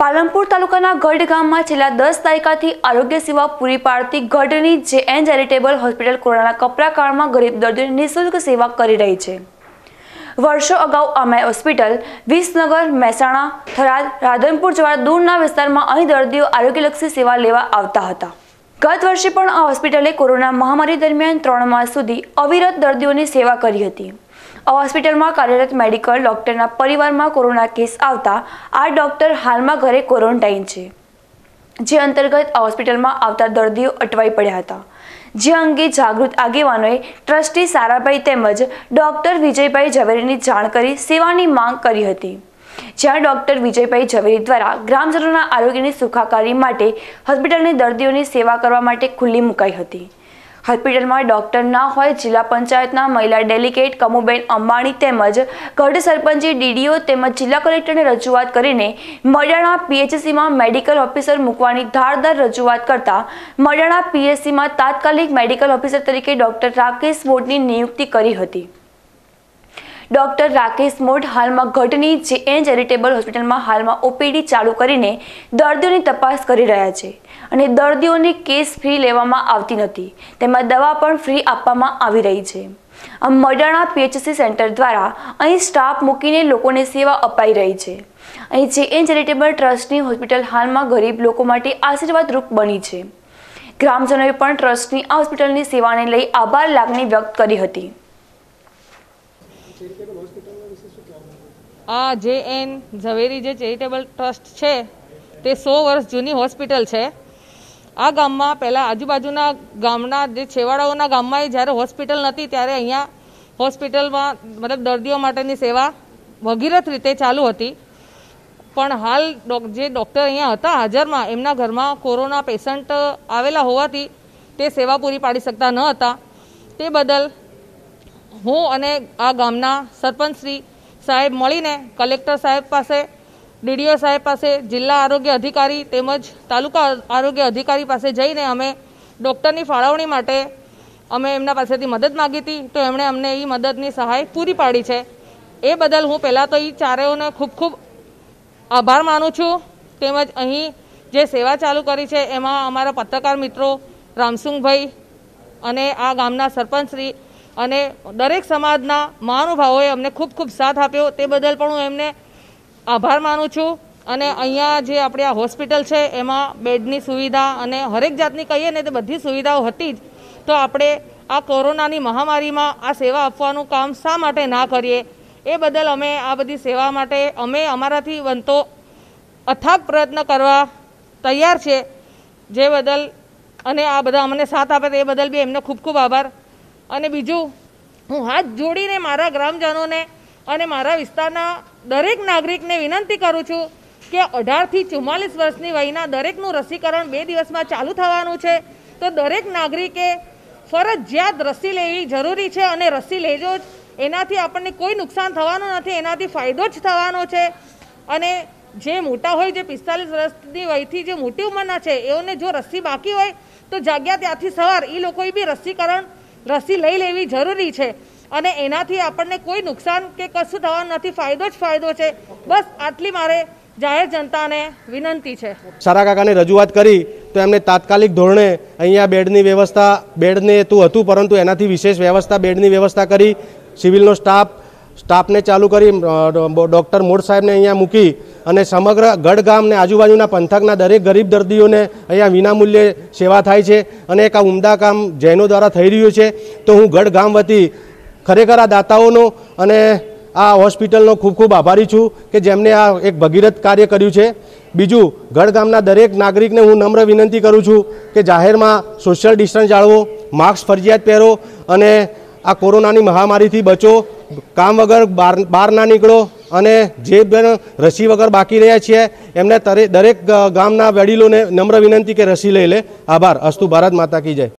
પાલનપુર તાલુકાના ગઢ ગામમાં છેલ્લા દસ દાયકાથી આરોગ્ય સેવા પૂરી પાડતી ગઢની જે એન ચેરિટેબલ હોસ્પિટલ કોરોનાના કપરા કાળમાં ગરીબ દર્દીઓની નિઃશુલ્ક સેવા કરી રહી છે. વર્ષો અગાઉ આ હોસ્પિટલ, વિસનગર, મહેસાણા, થરાદ, રાધનપુર જેવા દૂરના વિસ્તારમાં અહીં દર્દીઓ આરોગ્યલક્ષી સેવા લેવા આવતા હતા. ગત વર્ષે પણ આ હોસ્પિટલે કોરોના મહામારી દરમિયાન ત્રણ માસ સુધી અવિરત દર્દીઓની સેવા કરી હતી. આ હોસ્પિટલમાં કાર્યરત મેડિકલ ડોક્ટરના પરિવારમાં કોરોના કેસ આવતા આ ડોક્ટર હાલમાં ઘરે ક્વોરન્ટાઇન છે. જે અંતર્ગત આ હોસ્પિટલમાં આવતા દર્દીઓ અટવાઈ પડ્યા હતા. જે અંગે જાગૃત આગેવાનોએ ટ્રસ્ટી સારાભાઈ તેમજ ડોક્ટર વિજયભાઈ ઝવેરીની જાણ કરી સેવાની માંગ કરી હતી. જ્યાં ડોક્ટર વિજયભાઈ ઝવેરી દ્વારા ગ્રામજનોના આરોગ્યની સુખાકારી માટે હોસ્પિટલની દર્દીઓની સેવા કરવા માટે ખુલ્લી મુકાઈ હતી. હોસ્પિટલમાં ડોક્ટર ના હોય, જિલ્લા પંચાયતના મહિલા ડેલિગેટ કમુબેન અંબાણી તેમજ ગઢ સરપંચે ડીડીઓ તેમજ જિલ્લા કલેક્ટરને રજૂઆત કરીને મડાણા પીએચસીમાં મેડિકલ ઓફિસર મૂકવાની ધારદાર રજૂઆત કરતા મડાણા પીએચસીમાં તાત્કાલિક મેડિકલ ઓફિસર તરીકે ડોક્ટર રાકેશ બોર્ડની નિયુક્તિ કરી હતી. ડોક્ટર રાકેશ મોઢ હાલમાં ઘટની જે એન ચેરિટેબલ હોસ્પિટલમાં હાલમાં ઓપીડી ચાલુ કરીને દર્દીઓની તપાસ કરી રહ્યા છે અને દર્દીઓને કેસ ફ્રી લેવામાં આવતી નથી. તેમાં દવા પણ ફ્રી આપવામાં આવી રહી છે. આમ મડાણા પીએચસી સેન્ટર દ્વારા અહીં સ્ટાફ મૂકીને લોકોને સેવા અપાઈ રહી છે. અહીં જે એન ચેરિટેબલ ટ્રસ્ટની હોસ્પિટલ હાલમાં ગરીબ લોકો માટે આશીર્વાદરૂપ બની છે. ગ્રામજનોએ પણ ટ્રસ્ટની આ હોસ્પિટલની સેવાને લઈ આભાર લાગણી વ્યક્ત કરી હતી. આ જે એન ઝવેરી જે ચેરિટેબલ ટ્રસ્ટ છે, તે સો વર્ષ જૂની હોસ્પિટલ છે. આ ગામમાં પહેલાં આજુબાજુના ગામના, જે છેવાડાઓના ગામમાં જ્યારે હોસ્પિટલ નથી, ત્યારે અહીંયા હોસ્પિટલમાં મતલબ દર્દીઓ માટેની સેવા ભગીરથ રીતે ચાલુ હતી. પણ હાલ જે ડૉક્ટર અહીંયા હતા હાજરમાં, એમના ઘરમાં કોરોના પેશન્ટ આવેલા હોવાથી તે સેવા પૂરી પાડી શકતા ન હતા. તે બદલ હું અને આ ગામના સરપંચશ્રી સાહેબ મળીને કલેક્ટર સાહેબ પાસે, ડીડીઓ સાહેબ પાસે, જિલ્લા આરોગ્ય અધિકારી તેમજ તાલુકા આરોગ્ય અધિકારી પાસે જઈને અમે ડૉક્ટરની ફાળવણી માટે અમે એમના પાસેથી મદદ માગી હતી. તો એમણે અમને એ મદદની સહાય પૂરી પાડી છે. એ બદલ હું પહેલાં તો એ ચારેઓને ખૂબ ખૂબ આભાર માનું છું. તેમજ અહીં જે સેવા ચાલુ કરી છે, એમાં અમારા પત્રકાર મિત્રો રામસુંગભાઈ અને આ ગામના સરપંચશ્રી અને દરેક સમાજના મહાનુભાવોએ અમને ખૂબ ખૂબ સાથ આપ્યો. તે બદલ પણ હું એમને આભાર માનું છું. અને અહીંયા જે આપણે આ હોસ્પિટલ છે, એમાં બેડની સુવિધા અને હરેક જાતની કહીએ ને તે બધી સુવિધાઓ હતી જ. તો આપણે આ કોરોનાની મહામારીમાં આ સેવા આપવાનું કામ શા માટે ના કરીએ? એ બદલ અમે આ બધી સેવા માટે, અમે અમારાથી બનતો અથાગ પ્રયત્ન કરવા તૈયાર છે. જે બદલ અને આ બધા અમને સાથ આપે તે બદલ બી એમને ખૂબ ખૂબ આભાર. અને બીજું, હું હાથ જોડીને મારા ગ્રામજનોને અને મારા વિસ્તારના દરેક નાગરિકને વિનંતી કરું છું કે અઢારથી ચુમ્માલીસ વર્ષની વયના દરેકનું રસીકરણ બે દિવસમાં ચાલુ થવાનું છે. તો દરેક નાગરિકે ફરજિયાત રસી લેવી જરૂરી છે અને રસી લેજો જ. એનાથી આપણને કોઈ નુકસાન થવાનું નથી, એનાથી ફાયદો જ થવાનો છે. અને જે મોટા હોય, જે પિસ્તાલીસ વર્ષની વયથી જે મોટી ઉંમરના છે, એઓને જો રસી બાકી હોય, તો જાગ્યા ત્યાંથી સવાર એ લોકોએ બી રસીકરણ રસી લઈ લેવી જરૂરી છે. અને એનાથી આપણને કોઈ નુકસાન કે કશું થવાનું નથી, ફાયદો જ ફાયદો છે. બસ આટલી મારે જાહેર જનતાને વિનંતી છે. સારા કાકાને રજૂઆત કરી તો એમને તાત્કાલિક ધોરણે અહીંયા બેડની વ્યવસ્થા, બેડને તો હતું પરંતુ એનાથી વિશેષ વ્યવસ્થા, બેડની વ્યવસ્થા કરી. સિવિલનો સ્ટાફ સ્ટાફને ચાલુ કરી ડૉક્ટર મોડ સાહેબને અહીંયા મૂકી અને સમગ્ર ગઢ ગામ આજુબાજુના પંથકના દરેક ગરીબ દર્દીઓને અહીંયા વિનામૂલ્યે સેવા થાય છે અને એક આ ઉમદા કામ જૈનો દ્વારા થઈ રહ્યું છે. તો હું ગઢ ગામ વતી ખરેખર આ દાતાઓનો અને આ હોસ્પિટલનો ખૂબ ખૂબ આભારી છું કે જેમને આ એક ભગીરથ કાર્ય કર્યું છે. બીજું, ગઢ ગામના દરેક નાગરિકને હું નમ્ર વિનંતી કરું છું કે જાહેરમાં સોશિયલ ડિસ્ટન્સ જાળવો, માસ્ક ફરજિયાત પહેરો અને આ કોરોનાની મહામારીથી બચો. કામ વગર બહાર બહાર ના નીકળો અને જે રસી વગર બાકી રહ્યા છીએ, એમને દરેક ગામના વડીલોને નમ્ર વિનંતી કે રસી લઈ લે. આભાર. અસ્તુ ભારત માતા કી જય.